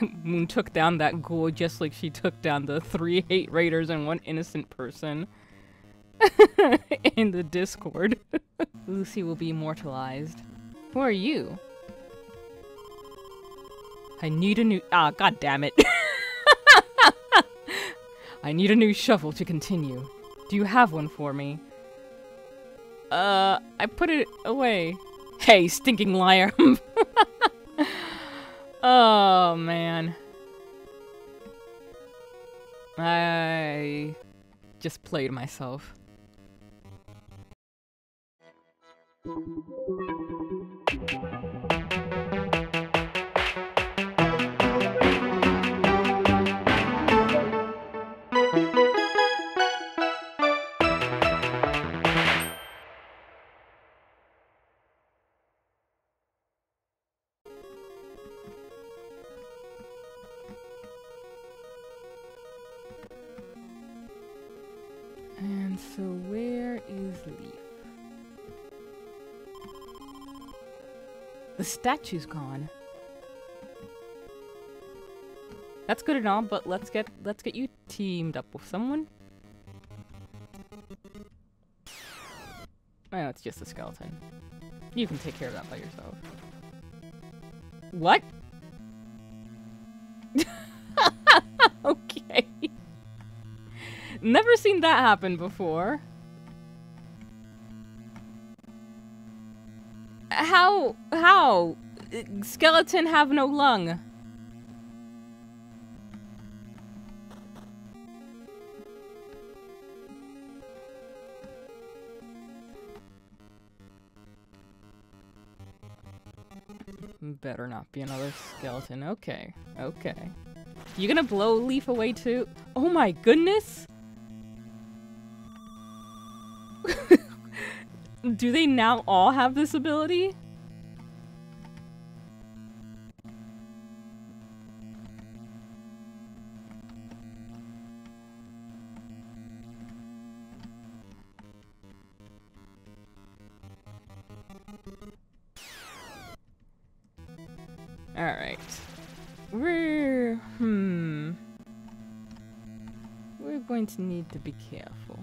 Moon took down that ghoul just like she took down the three hate raiders and one innocent person in the Discord. Lucy will be immortalized. Who are you? I need a new- ah, god damn it. I need a new shovel to continue. Do you have one for me? Uh, I put it away. Hey, stinking liar. Oh, man. I just played myself. So where is Leaf? The statue's gone. That's good and all, but let's get let's get you teamed up with someone. Oh, it's just a skeleton. You can take care of that by yourself. What? Never seen that happen before. How? How? Skeleton have no lung. Better not be another skeleton. Okay. Okay. You gonna blow Leaf away too? Oh my goodness! Do they now all have this ability? Alright. We're... hmm... We're going to need to be careful.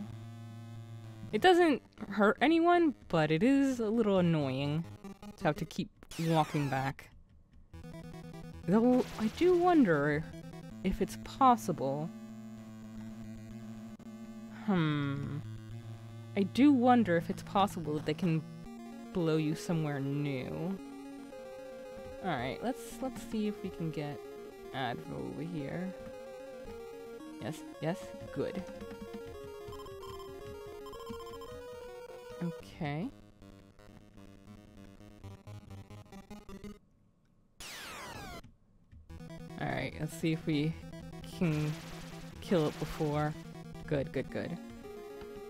It doesn't hurt anyone, but it is a little annoying to have to keep walking back. Though, I do wonder if it's possible. Hmm. I do wonder if it's possible that they can blow you somewhere new. Alright, let's let's see if we can get Advo over here. Yes, yes, good. Okay. Alright, let's see if we can kill it before. Good, good, good.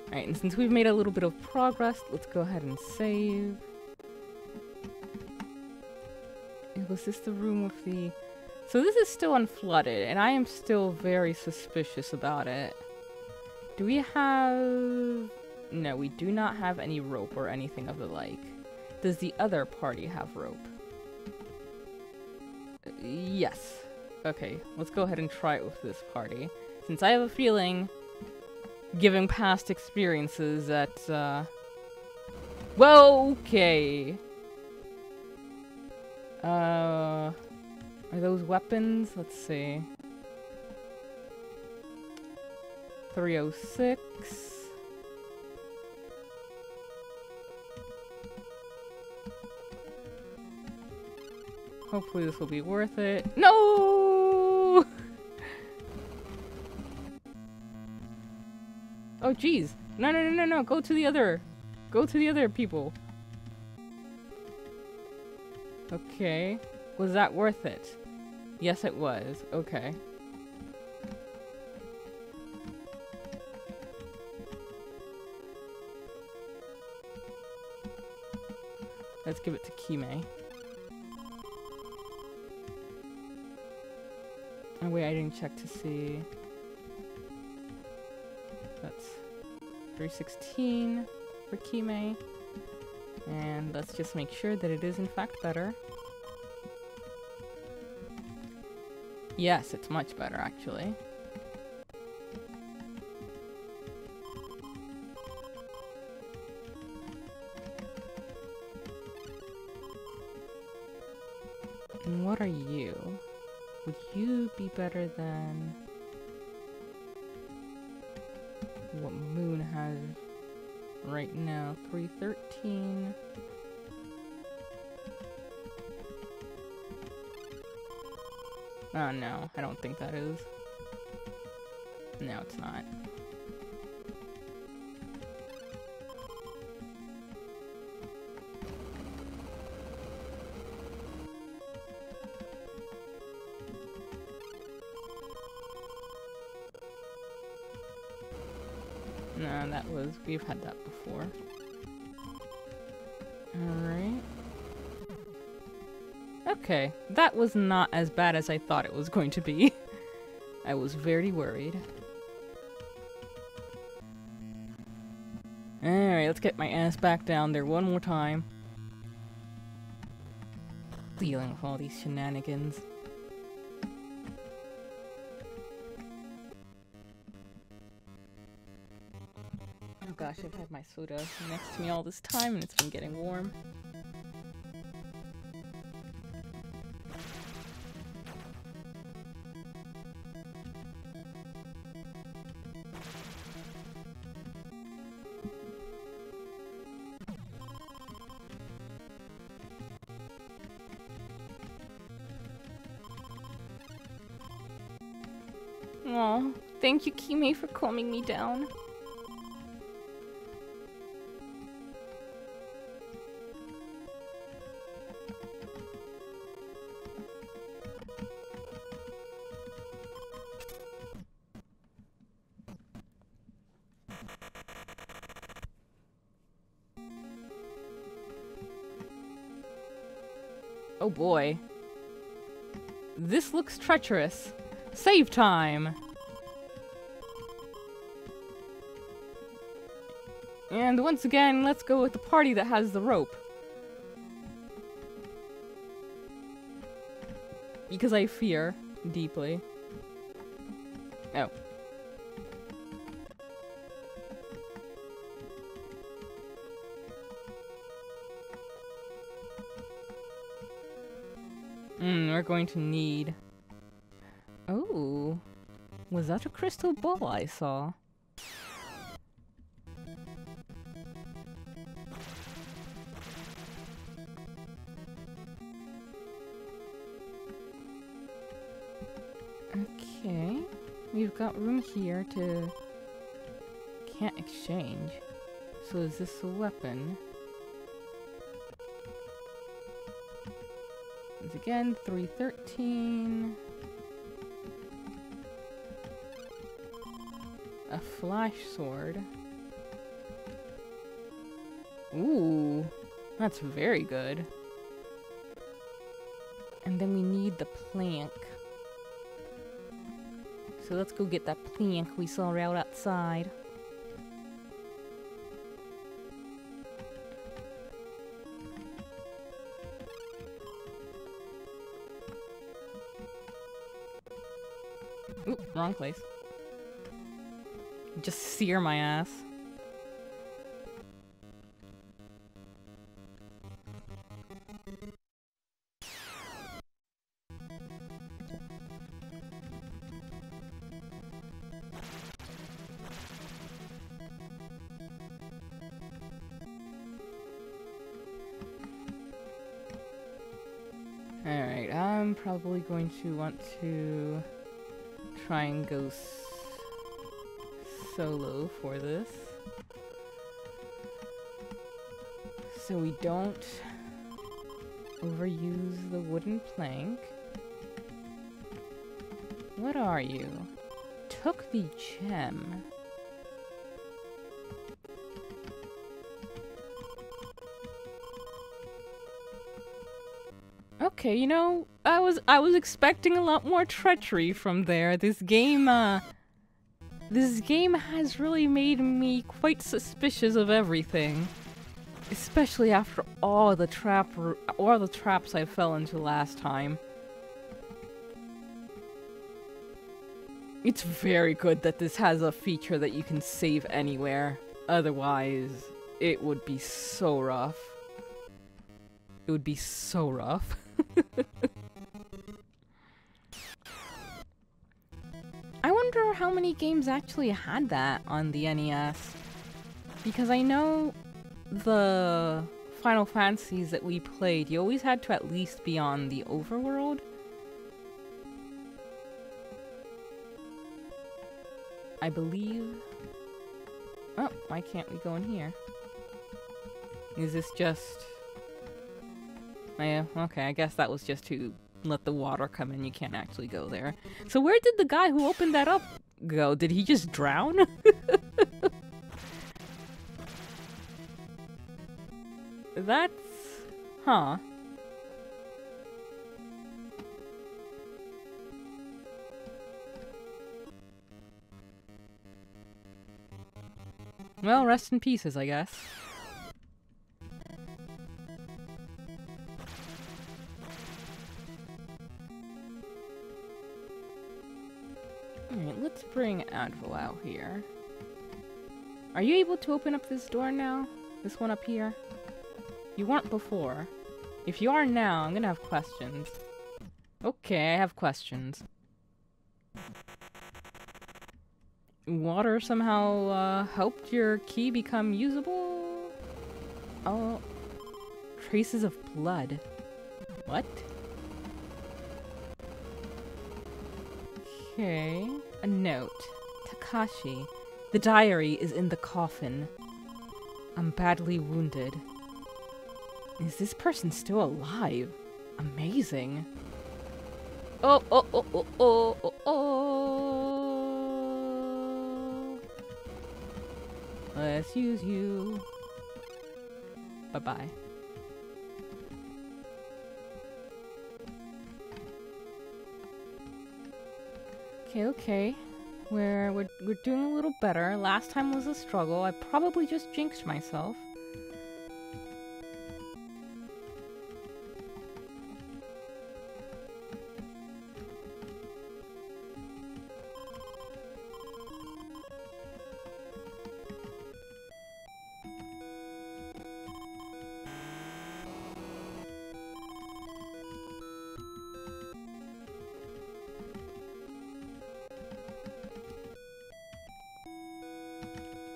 Alright, and since we've made a little bit of progress, let's go ahead and save. Was this the room with the... So this is still unflooded, and I am still very suspicious about it. Do we have... No, we do not have any rope or anything of the like. Does the other party have rope? Uh, yes. Okay, let's go ahead and try it with this party. Since I have a feeling, given past experiences, that, uh... Well, okay. Uh... Are those weapons? Let's see. 306. Hopefully this will be worth it. No! Oh, jeez. No, no, no, no, no. Go to the other. Go to the other people. Okay. Was that worth it? Yes, it was. Okay. Let's give it to Kime. Oh wait, I didn't check to see. That's 316 for Kime. And let's just make sure that it is in fact better. Yes, it's much better actually. You be better than what Moon has right now? 313. Oh ah, no, I don't think that is. No, it's not. Was, we've had that before. Alright. Okay, that was not as bad as I thought it was going to be. I was very worried. Alright, let's get my ass back down there one more time. Dealing with all these shenanigans. Gosh, I've had my soda next to me all this time and it's been getting warm. Aw, thank you, Kime, for calming me down. Oh boy. This looks treacherous. Save time! And once again, let's go with the party that has the rope. Because I fear deeply. Going to need... Oh. Was that a crystal ball I saw? Okay. We've got room here to... Can't exchange. So is this a weapon? Again, 313. A flash sword. Ooh, that's very good. And then we need the plank. So let's go get that plank we saw right outside. Wrong place. Just sear my ass. Alright, I'm probably going to want to try and go solo for this. So we don't overuse the wooden plank. What are you? Took the gem. Okay, you know, I was I was expecting a lot more treachery from there. This game uh this game has really made me quite suspicious of everything. Especially after all the trap all the traps I fell into last time. It's very good that this has a feature that you can save anywhere. Otherwise, it would be so rough. It would be so rough. I wonder how many games actually had that on the NES. Because I know the Final Fantasies that we played, you always had to at least be on the overworld. I believe. Oh, why can't we go in here? Is this just... Okay, I guess that was just to let the water come in. You can't actually go there. So where did the guy who opened that up go? Did he just drown? That's... Huh. Well, rest in pieces, I guess. Bring Advil out here. Are you able to open up this door now? This one up here? You weren't before. If you are now, I'm gonna have questions. Okay, I have questions. Water somehow uh, helped your key become usable? Oh, traces of blood. What? Okay, a note. Takashi, the diary is in the coffin. I'm badly wounded. Is this person still alive? Amazing. Oh, oh, oh, oh, oh, oh, oh. Let's use you. Bye-bye. Okay, okay. We're, we're, we're doing a little better. Last time was a struggle. I probably just jinxed myself.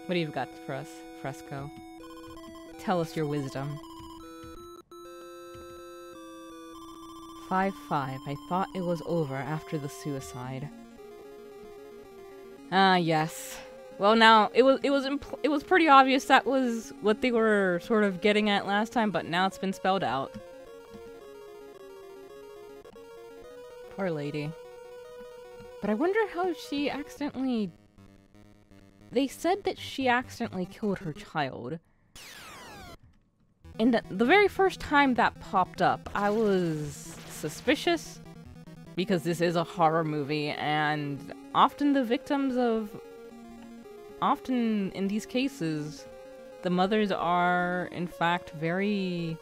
What do you got for us, Fresco? Tell us your wisdom. 5-5. I thought it was over after the suicide. Ah, yes. Well, now it was it was it was pretty obvious that was what they were sort of getting at last time, but now it's been spelled out. Poor lady. But I wonder how she accidentally they said that she accidentally killed her child. And the very first time that popped up, I was suspicious because this is a horror movie and often the victims of often in these cases the mothers are in fact very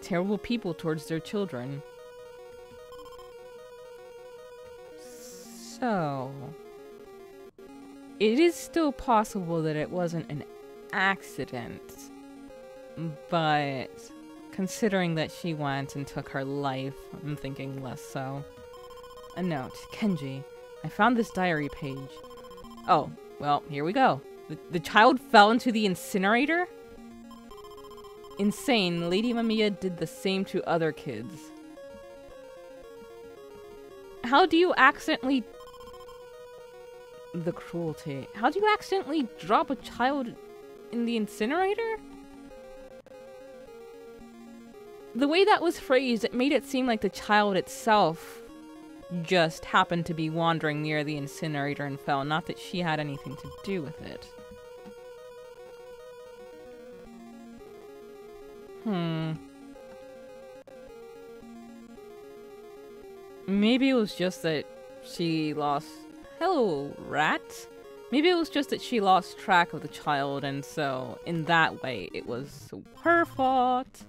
terrible people towards their children. So, it is still possible that it wasn't an accident, but considering that she went and took her life, I'm thinking less so. A note, Kenji, I found this diary page. Oh, well, here we go. The, the child fell into the incinerator? Insane, Lady Mamiya did the same to other kids. How do you accidentally the cruelty. How do you accidentally drop a child in the incinerator? The way that was phrased, it made it seem like the child itself just happened to be wandering near the incinerator and fell, not that she had anything to do with it. Hmm. Maybe it was just that she lost Hello, rat. Maybe it was just that she lost track of the child, and so in that way it was her fault.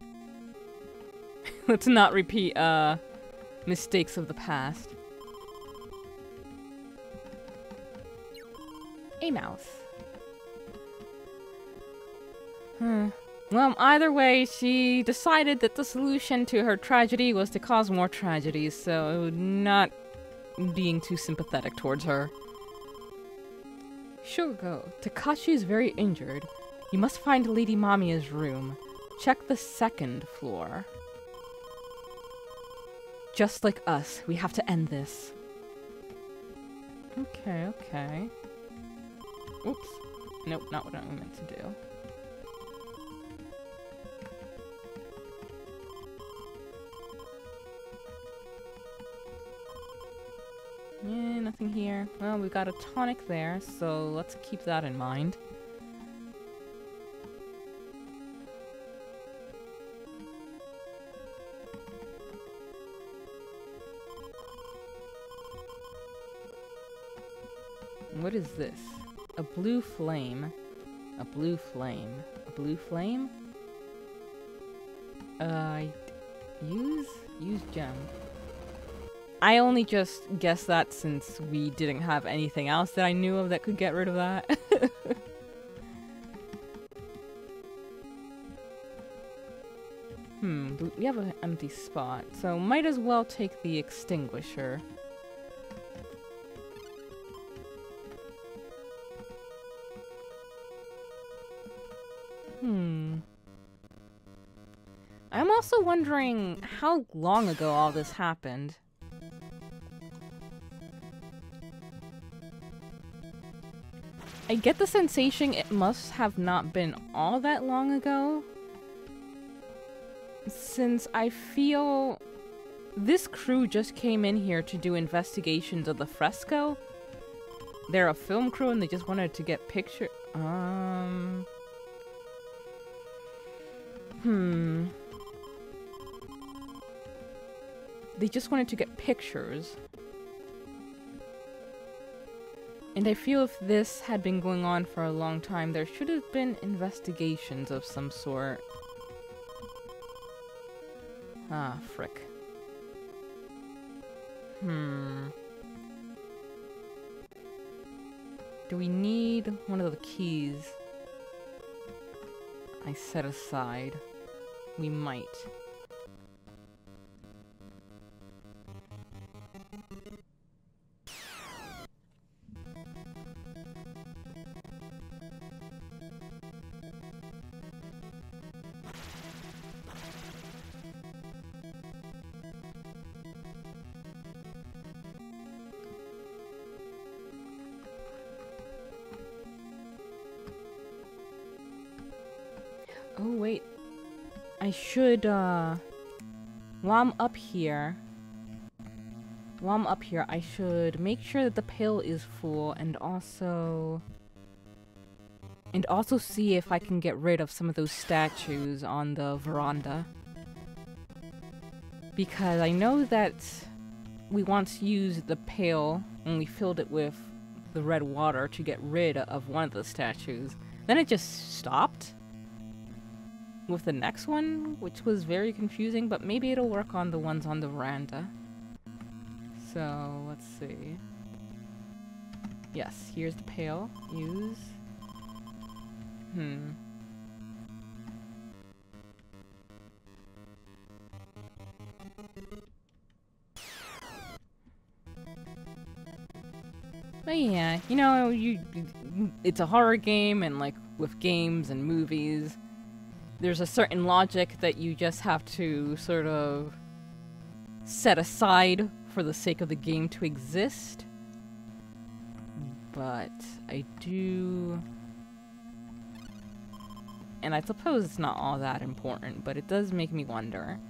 Let's not repeat uh mistakes of the past. A mouse. Hmm. Well, either way, she decided that the solution to her tragedy was to cause more tragedies, so not being too sympathetic towards her. Shugo, Takashi is very injured. You must find Lady Mamiya's room. Check the second floor. Just like us, we have to end this. Okay, okay. Oops. Nope, not what I meant to do. Nothing here. Well, we got a tonic there, so let's keep that in mind. What is this? A blue flame. A blue flame. A blue flame? Uh, use? Use gem. I only just guessed that since we didn't have anything else that I knew of that could get rid of that. hmm, we have an empty spot, so might as well take the extinguisher. Hmm. I'm also wondering how long ago all this happened. I get the sensation it must have not been all that long ago. Since I feel this crew just came in here to do investigations of the fresco. They're a film crew and they just wanted to get picture. Um. Hmm. They just wanted to get pictures. And I feel if this had been going on for a long time, there should have been investigations of some sort. Ah, frick. Hmm. Do we need one of the keys I set aside? We might. I should, uh... While I'm up here... While I'm up here, I should make sure that the pail is full and also... And also see if I can get rid of some of those statues on the veranda. Because I know that we once used the pail and we filled it with the red water to get rid of one of the statues. Then it just stopped with the next one, which was very confusing, but maybe it'll work on the ones on the veranda. So, let's see. Yes, here's the pail. Use. Hmm. But yeah, you know, you it's a horror game and like with games and movies, there's a certain logic that you just have to sort of set aside for the sake of the game to exist. But I do... And I suppose it's not all that important, but it does make me wonder.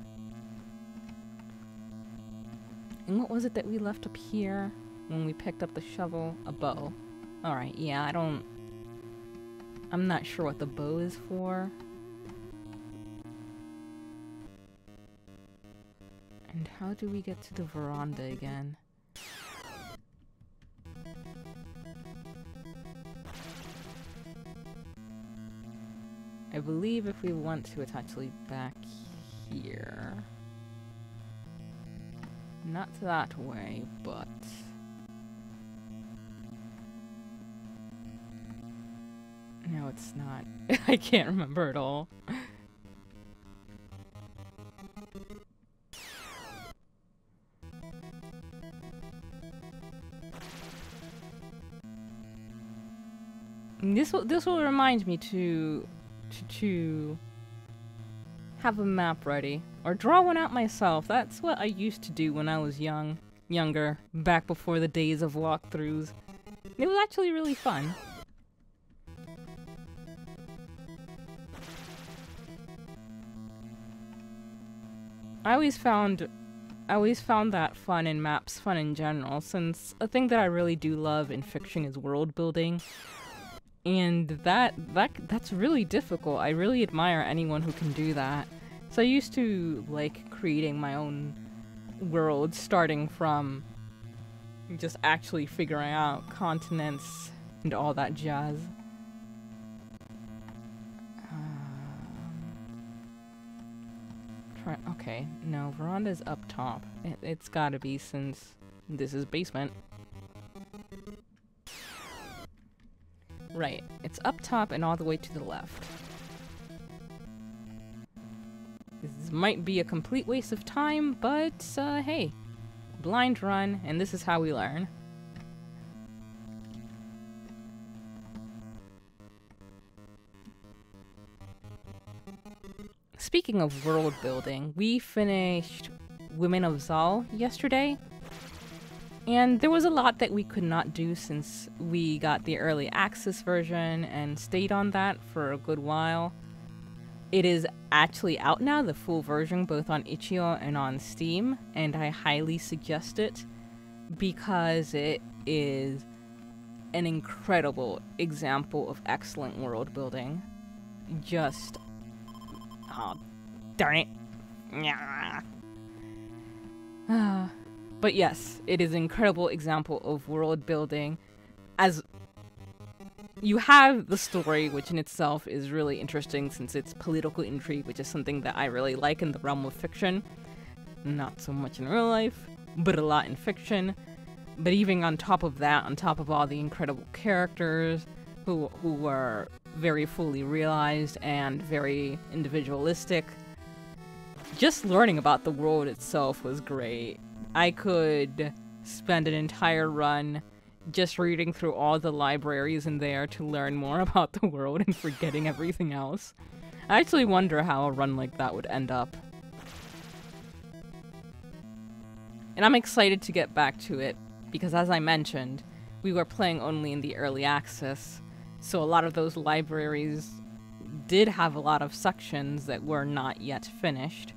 And what was it that we left up here when we picked up the shovel? A bow. Alright, yeah, I don't... I'm not sure what the bow is for. And how do we get to the veranda again? I believe if we want to, it's actually back here. Not that way, but... No, it's not. I can't remember at all. This will this will remind me to to, to have a map ready or draw one out myself. That's what I used to do when I was young, younger, back before the days of walkthroughs. It was actually really fun. I always found I always found that fun in maps fun in general, since a thing that I really do love in fiction is world building and that that that's really difficult. I really admire anyone who can do that. So I used to like creating my own world starting from just actually figuring out continents and all that jazz. Um, okay, no, veranda's up top. It, it's gotta be since this is basement. Right. It's up top and all the way to the left. This might be a complete waste of time, but uh, hey. Blind run, and this is how we learn. Speaking of world building, we finished Women of Zal yesterday, and there was a lot that we could not do since we got the early access version and stayed on that for a good while. It is actually out now, the full version, both on itch.io and on Steam, and I highly suggest it because it is an incredible example of excellent world building. Just. Oh, darn it. Yeah. Ah. But yes, it is an incredible example of world building as you have the story, which in itself is really interesting since it's political intrigue, which is something that I really like in the realm of fiction. Not so much in real life, but a lot in fiction. But even on top of that, on top of all the incredible characters who who were very fully realized and very individualistic, just learning about the world itself was great. I could spend an entire run just reading through all the libraries in there to learn more about the world and forgetting everything else. I actually wonder how a run like that would end up. And I'm excited to get back to it, because as I mentioned, we were playing only in the early access, so a lot of those libraries did have a lot of sections that were not yet finished.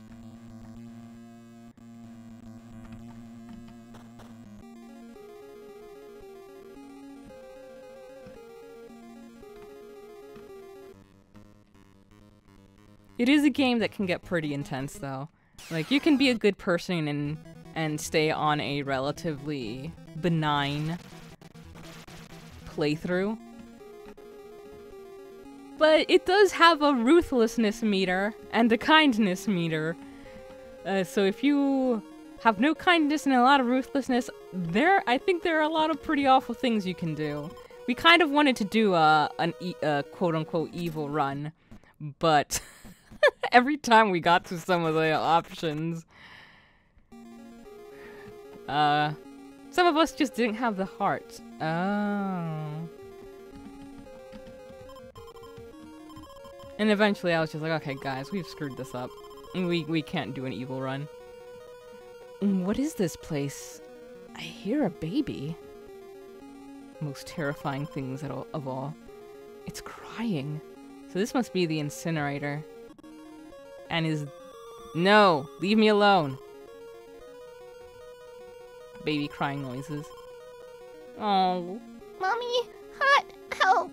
It is a game that can get pretty intense, though. Like, you can be a good person and and stay on a relatively benign playthrough. But it does have a ruthlessness meter and a kindness meter. Uh, so if you have no kindness and a lot of ruthlessness, there I think there are a lot of pretty awful things you can do. We kind of wanted to do a an e a quote unquote evil run, but Every time we got to some of the options, uh, some of us just didn't have the heart. Oh. And eventually I was just like, okay guys, we've screwed this up. We, we can't do an evil run. Mm, what is this place? I hear a baby. Most terrifying things of all. It's crying. So this must be the incinerator and his... No! Leave me alone! Baby crying noises. Oh. Mommy! Hot! Help!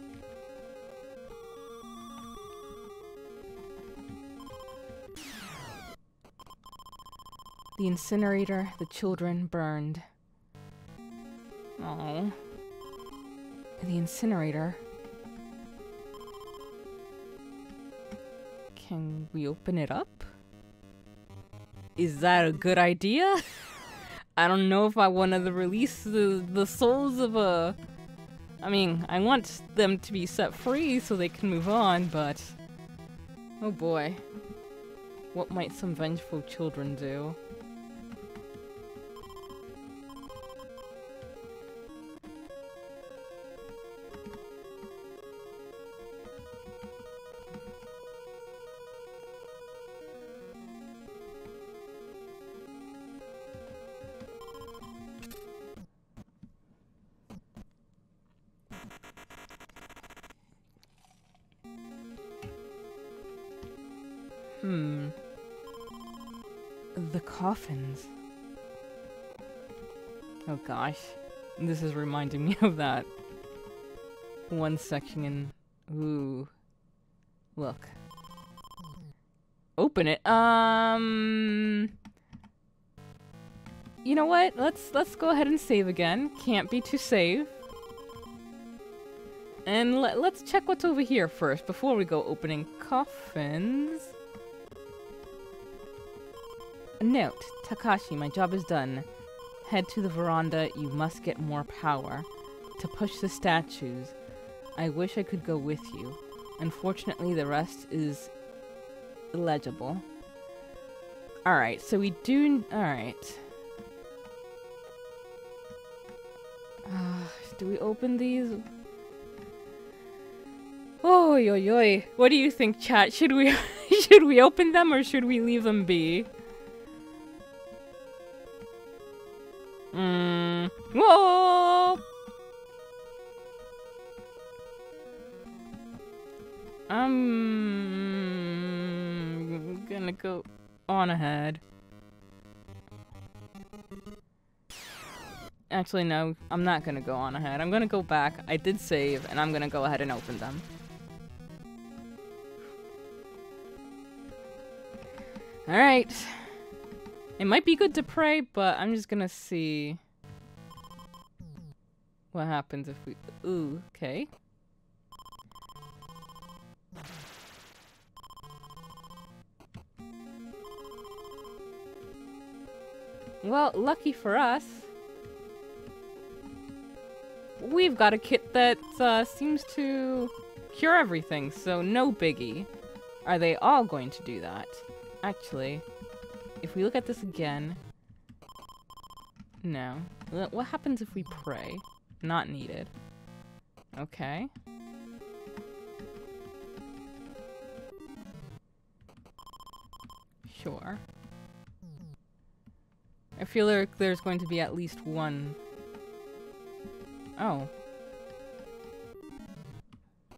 The incinerator, the children burned. Oh. The incinerator Can we open it up? Is that a good idea? I don't know if I want to release the, the souls of a... I mean, I want them to be set free so they can move on, but... Oh boy. What might some vengeful children do? Hmm. The coffins. Oh gosh. This is reminding me of that one section in Ooh. Look. Open it. Um You know what? Let's let's go ahead and save again. Can't be too save. And let, let's check what's over here first before we go opening coffins. Note, Takashi, my job is done. Head to the veranda, you must get more power. To push the statues. I wish I could go with you. Unfortunately, the rest is illegible. Alright, so we do... Alright. Uh, do we open these? Oh, yo, yo. What do you think, chat? Should we should we open them or should we leave them be? Mm. Whoa! I'm gonna go on ahead. Actually, no, I'm not gonna go on ahead. I'm gonna go back. I did save, and I'm gonna go ahead and open them. Alright. It might be good to pray, but I'm just gonna see what happens if we... Ooh, okay. Well, lucky for us, we've got a kit that uh, seems to cure everything, so no biggie. Are they all going to do that? Actually, if we look at this again... No. What happens if we pray? Not needed. Okay. Sure. I feel like there's going to be at least one... Oh.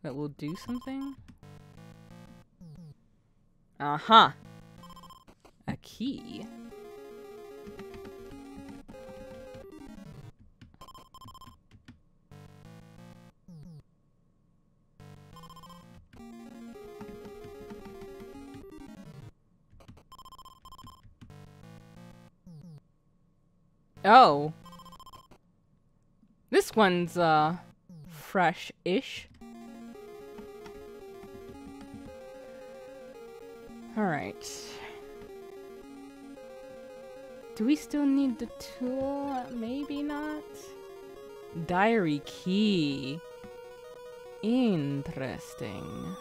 That will do something? Uh-huh. Key. Oh. This one's, uh, fresh-ish. Alright. Do we still need the tool? Maybe not. Diary key. Interesting.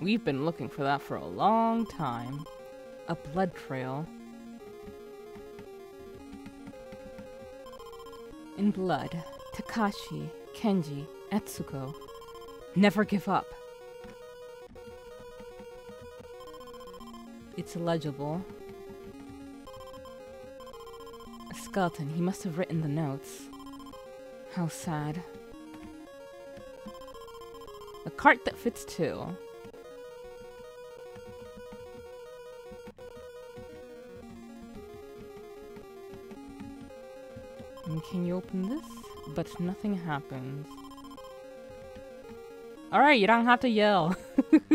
We've been looking for that for a long time. A blood trail. In blood, Takashi, Kenji, Etsuko. Never give up. It's illegible. Skeleton. He must have written the notes. How sad. A cart that fits two. And can you open this? But nothing happens. Alright, you don't have to yell.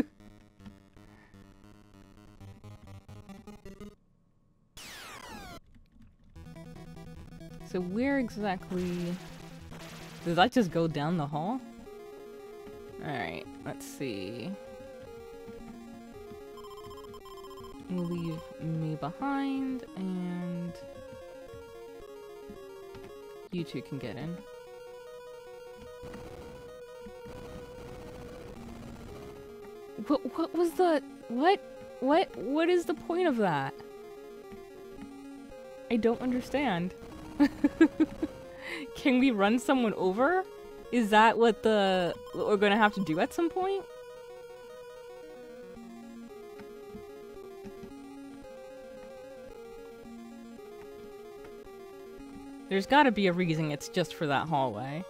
where exactly... Did that just go down the hall? Alright, let's see. We'll leave me behind and... You two can get in. What, what was the... What? What? What is the point of that? I don't understand. Can we run someone over? Is that what the... What we're gonna have to do at some point? There's gotta be a reason it's just for that hallway.